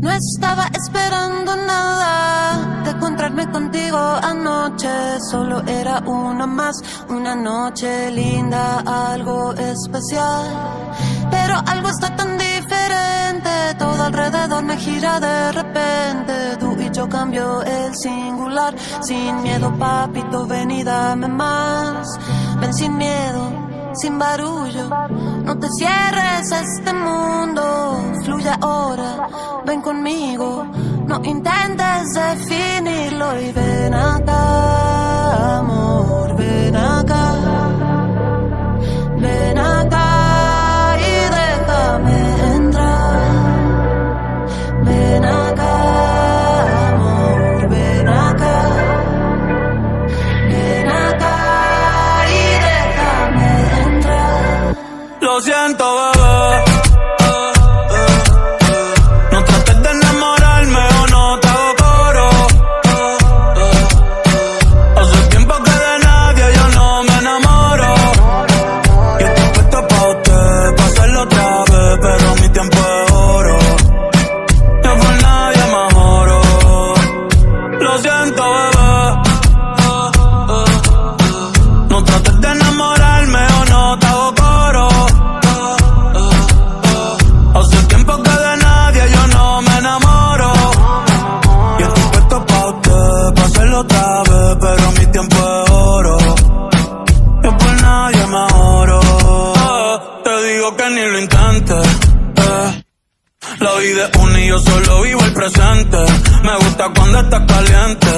No estaba esperando nada de encontrarme contigo anoche. Solo era una más, una noche linda, algo especial. Pero algo está tan diferente, todo alrededor me gira de repente. Tú y yo cambio el singular, sin miedo, papito, ven y dame más. Ven sin miedo, sin barullo. No te cierres a este mundo, fluye ahora, ven conmigo. No intentes definirlo y ven acá, Lo siento, bebé. La vida es una y yo solo vivo el presente. Me gusta cuando estás caliente.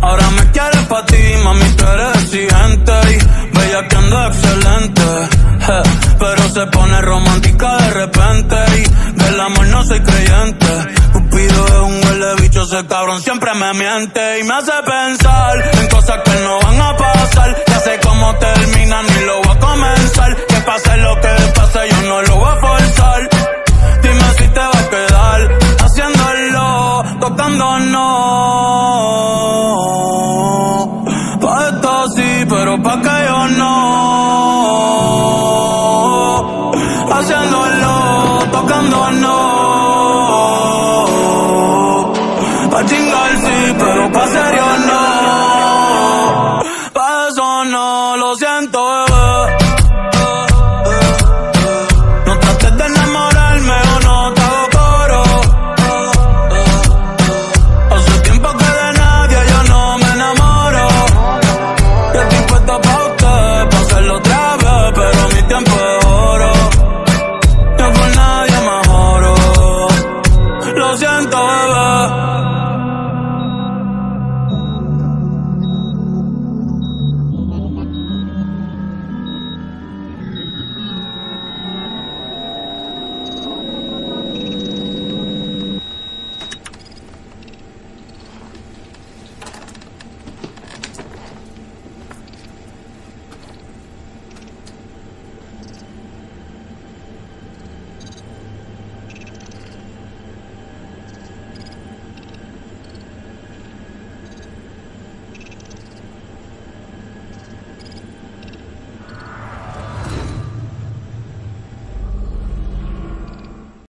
Ahora me quieres pa' ti, mami, tú eres exigente. Y bella que ando excelente. Pero se pone romántica de repente. Y del amor no soy creyente. Cupido es un huele bicho, ese cabrón siempre me miente. Y me hace pensar en cosas que no van a pasar. Ya sé cómo termina, ni lo voy a comenzar. Que pase lo que pase, yo Haciéndolo, tocando no.